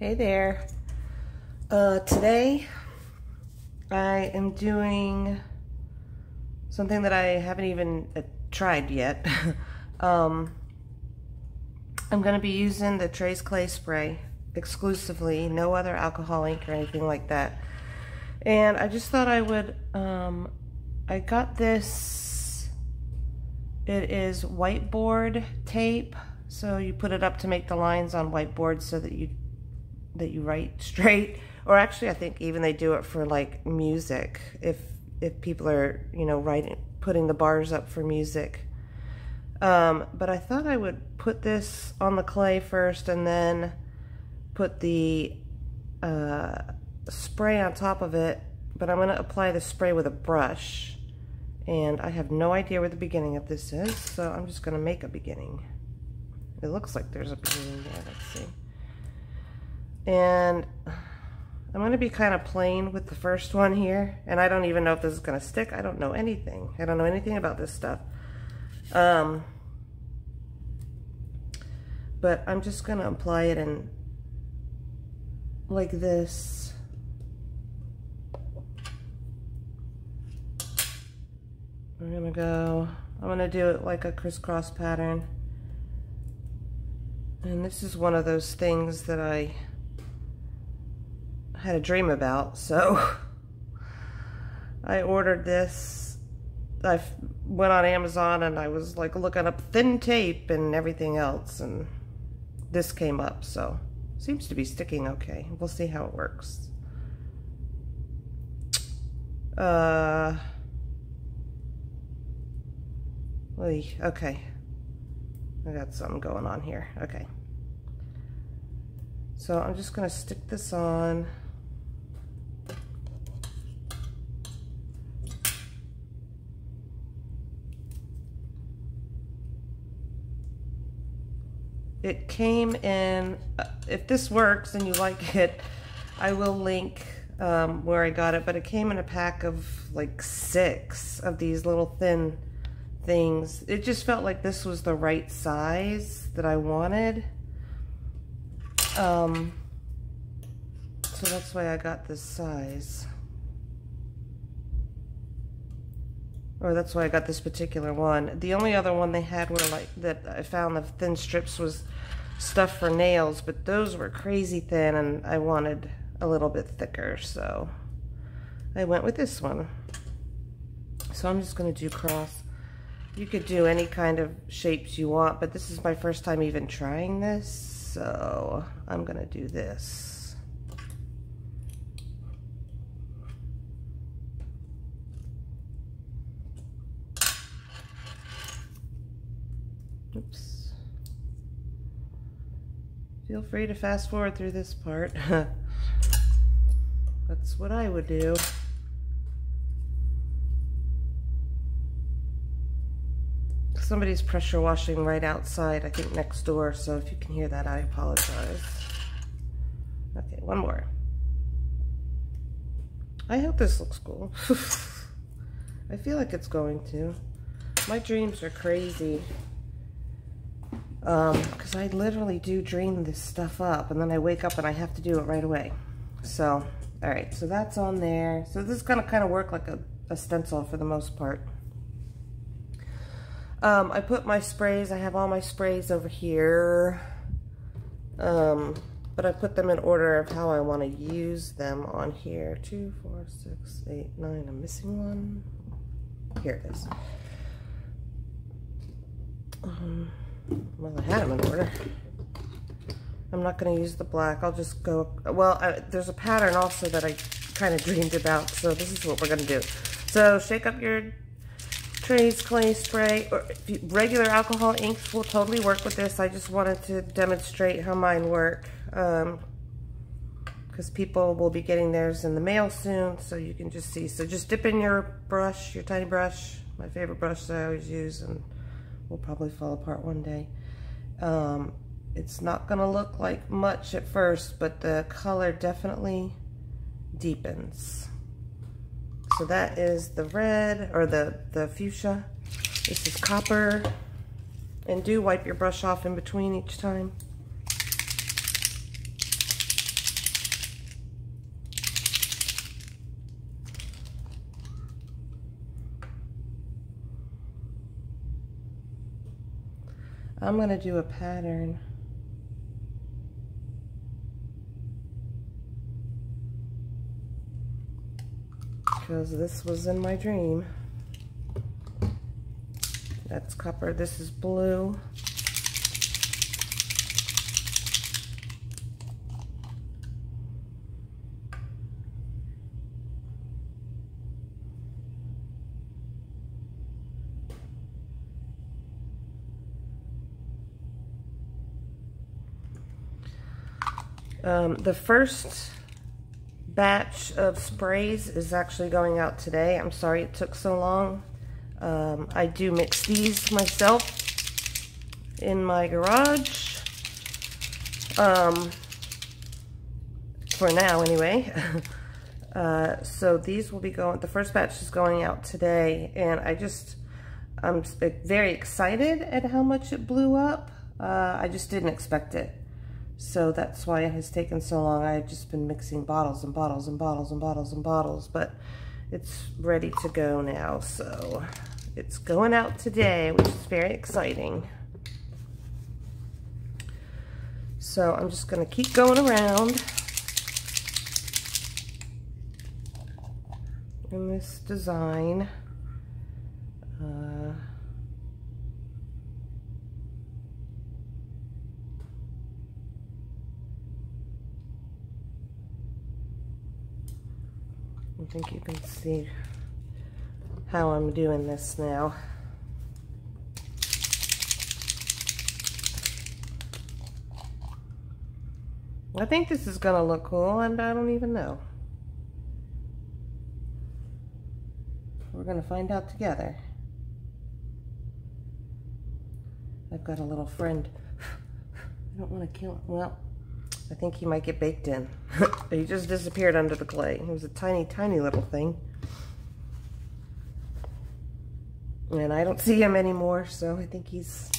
Hey there. Uh, today I am doing something that I haven't even uh, tried yet. um, I'm going to be using the Trey's Clay Spray exclusively, no other alcohol ink or anything like that. And I just thought I would, um, I got this, it is whiteboard tape. So you put it up to make the lines on whiteboard so that you that you write straight. Or actually, I think even they do it for like music. If if people are you know writing, putting the bars up for music. Um, but I thought I would put this on the clay first and then put the uh, spray on top of it. But I'm going to apply the spray with a brush. And I have no idea where the beginning of this is, so I'm just going to make a beginning. It looks like there's a beginning there. Let's see. And I'm going to be kind of plain with the first one here. And I don't even know if this is going to stick. I don't know anything. I don't know anything about this stuff. Um, but I'm just going to apply it in like this. We're going to go, I'm going to do it like a crisscross pattern. And this is one of those things that I had a dream about, so I ordered this. I went on Amazon and I was like looking up thin tape and everything else, and this came up, so seems to be sticking okay. We'll see how it works. Uh, okay. I got something going on here. Okay. So I'm just going to stick this on. It came in, if this works and you like it, I will link um, where I got it, but it came in a pack of like six of these little thin things. It just felt like this was the right size that I wanted. Um, so that's why I got this size. Or that's why I got this particular one. The only other one they had were like that I found the thin strips was stuff for nails, but those were crazy thin and I wanted a little bit thicker, so I went with this one. So I'm just gonna do cross. You could do any kind of shapes you want, but this is my first time even trying this, so I'm gonna do this. Feel free to fast forward through this part. That's what I would do. Somebody's pressure washing right outside, I think next door, so if you can hear that, I apologize. Okay, one more. I hope this looks cool. I feel like it's going to. My dreams are crazy because um, I literally do dream this stuff up and then I wake up and I have to do it right away. So, all right, so that's on there. So this is gonna kind of work like a, a stencil for the most part. Um, I put my sprays, I have all my sprays over here, um, but I put them in order of how I want to use them on here. Two, four, six, eight, nine, I'm missing one. Here it is. Um, well, I had them in order. I'm not going to use the black. I'll just go, well, I, there's a pattern also that I kind of dreamed about, so this is what we're going to do. So shake up your Trey's clay spray, or regular alcohol inks will totally work with this. I just wanted to demonstrate how mine work, because um, people will be getting theirs in the mail soon, so you can just see. So just dip in your brush, your tiny brush, my favorite brush that I always use, and will probably fall apart one day. Um, it's not going to look like much at first, but the color definitely deepens. So that is the red, or the, the fuchsia. This is copper. And do wipe your brush off in between each time. I'm going to do a pattern. Because this was in my dream. That's copper. This is blue. Um, the first batch of sprays is actually going out today. I'm sorry it took so long. Um, I do mix these myself in my garage. Um, for now anyway. uh, so these will be going, the first batch is going out today and I just, I'm very excited at how much it blew up. Uh, I just didn't expect it. So that's why it has taken so long. I've just been mixing bottles and bottles and bottles and bottles and bottles, but it's ready to go now. So it's going out today, which is very exciting. So I'm just gonna keep going around in this design. Uh, I think you can see how I'm doing this now. I think this is going to look cool and I don't even know. We're going to find out together. I've got a little friend. I don't want to kill him. Well, I think he might get baked in. he just disappeared under the clay. He was a tiny, tiny little thing. And I don't see him anymore, so I think he's...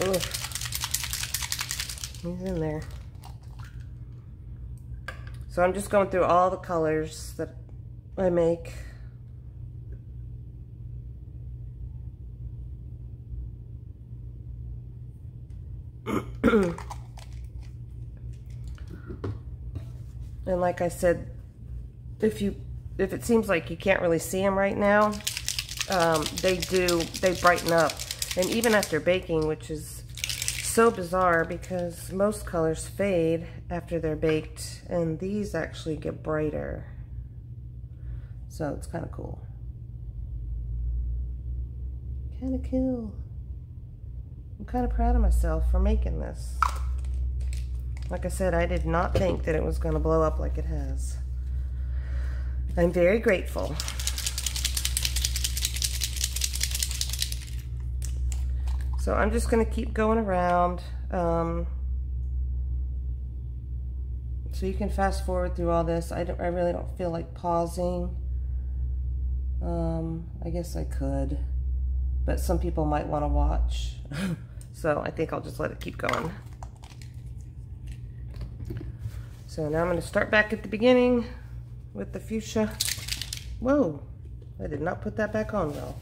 Ugh. He's in there. So I'm just going through all the colors that I make. And like I said, if you if it seems like you can't really see them right now, um, they do, they brighten up. And even after baking, which is so bizarre because most colors fade after they're baked and these actually get brighter. So it's kind of cool. Kind of cool. I'm kind of proud of myself for making this. Like I said, I did not think that it was going to blow up like it has. I'm very grateful. So I'm just going to keep going around. Um, so you can fast forward through all this. I, don't, I really don't feel like pausing. Um, I guess I could. But some people might want to watch. so I think I'll just let it keep going. So now I'm going to start back at the beginning with the fuchsia. Whoa, I did not put that back on well.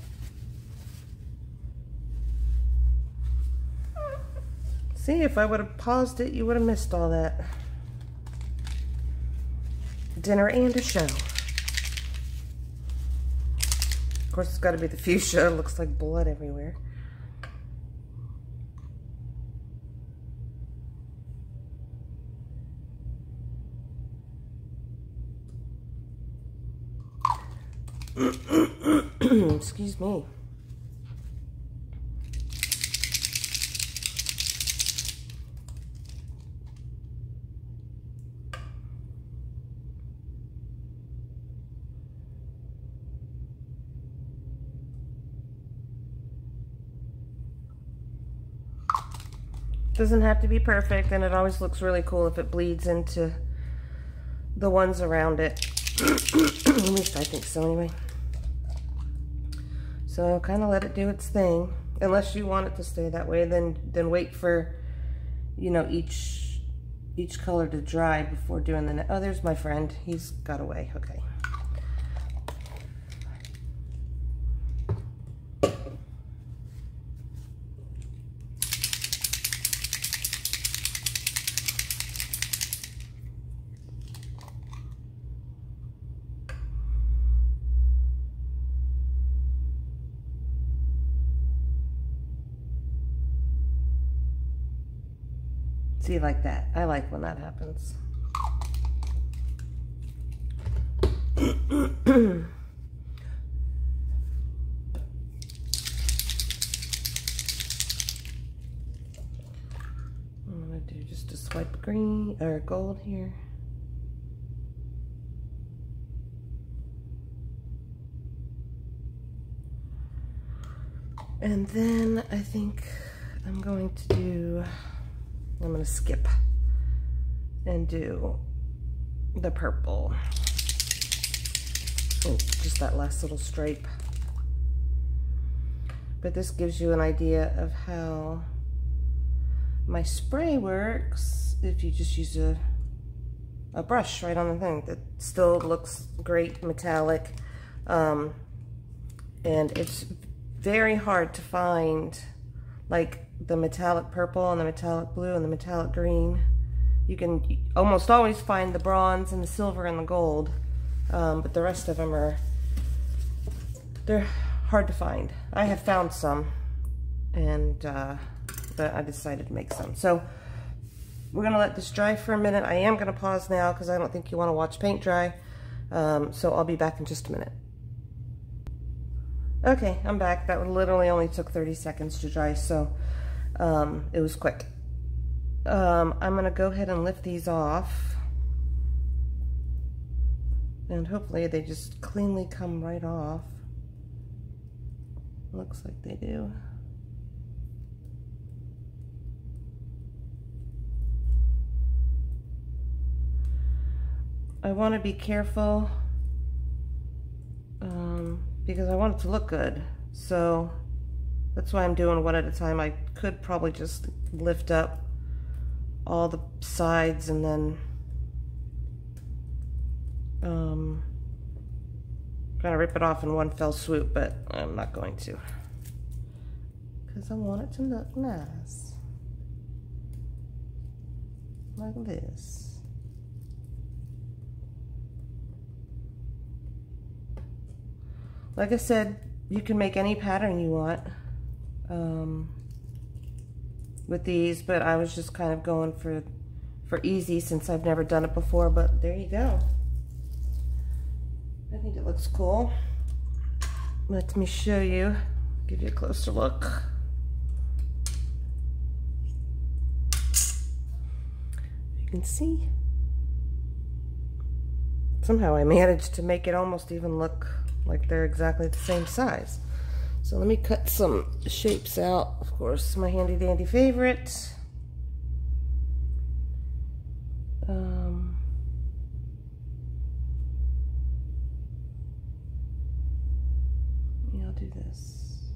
See, if I would have paused it, you would have missed all that. Dinner and a show. Of course, it's got to be the fuchsia. It looks like blood everywhere. Excuse me. Doesn't have to be perfect, and it always looks really cool if it bleeds into the ones around it. At least I think so anyway. So kind of let it do its thing. Unless you want it to stay that way, then then wait for, you know, each each color to dry before doing the, oh, there's my friend. He's got away, okay. See, like that. I like when that happens. I'm gonna do just a swipe green or gold here. And then I think I'm going to do, I'm going to skip and do the purple. Oh, just that last little stripe. But this gives you an idea of how my spray works if you just use a, a brush right on the thing. That still looks great metallic. Um, and it's very hard to find like the metallic purple and the metallic blue and the metallic green. You can almost always find the bronze and the silver and the gold, um, but the rest of them are, they're hard to find. I have found some, and uh, but I decided to make some. So we're gonna let this dry for a minute. I am gonna pause now because I don't think you wanna watch paint dry. Um, so I'll be back in just a minute. Okay, I'm back. That literally only took 30 seconds to dry, so um, it was quick. Um, I'm going to go ahead and lift these off. And hopefully they just cleanly come right off. Looks like they do. I want to be careful um, because I want it to look good. So that's why I'm doing one at a time. I could probably just lift up all the sides and then um, kind of rip it off in one fell swoop, but I'm not going to. Because I want it to look nice. Like this. Like I said, you can make any pattern you want um, with these, but I was just kind of going for, for easy since I've never done it before, but there you go. I think it looks cool. Let me show you, give you a closer look. You can see. Somehow I managed to make it almost even look like they're exactly the same size. So let me cut some shapes out. Of course, my handy dandy favorite. Um, yeah, I'll do this.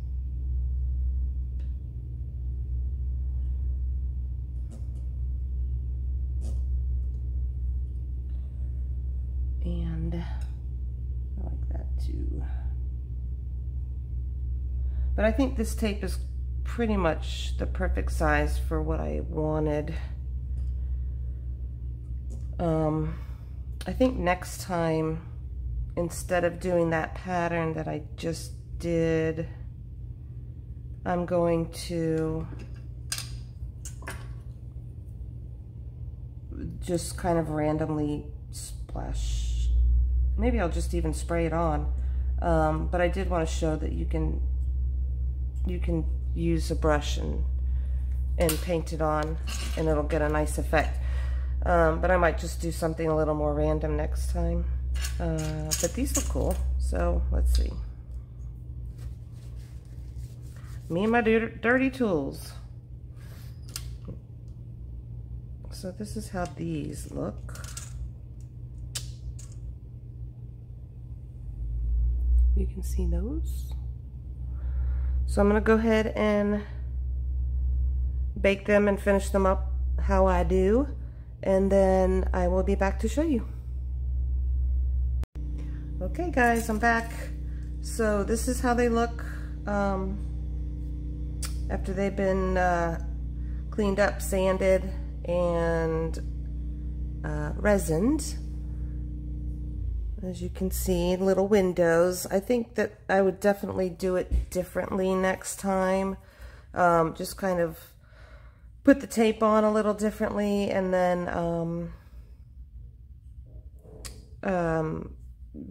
And to... But I think this tape is pretty much the perfect size for what I wanted. Um, I think next time, instead of doing that pattern that I just did, I'm going to just kind of randomly splash maybe I'll just even spray it on. Um, but I did want to show that you can you can use a brush and and paint it on and it'll get a nice effect. Um, but I might just do something a little more random next time. Uh, but these look cool, so let's see. Me and my dirty tools. So this is how these look. You can see those. So I'm gonna go ahead and bake them and finish them up how I do. And then I will be back to show you. Okay guys, I'm back. So this is how they look um, after they've been uh, cleaned up, sanded, and uh, resined as you can see, little windows. I think that I would definitely do it differently next time. Um, just kind of put the tape on a little differently and then um, um,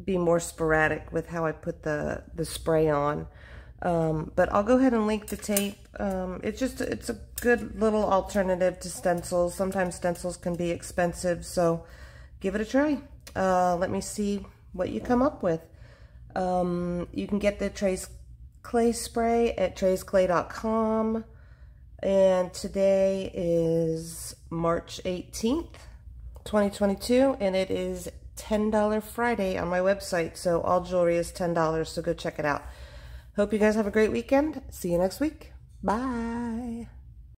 be more sporadic with how I put the, the spray on. Um, but I'll go ahead and link the tape. Um, it's just, it's a good little alternative to stencils. Sometimes stencils can be expensive, so give it a try. Uh, let me see what you come up with. Um, you can get the Trey's Clay spray at treysclay.com. And today is March 18th, 2022, and it is $10 Friday on my website. So all jewelry is $10, so go check it out. Hope you guys have a great weekend. See you next week. Bye.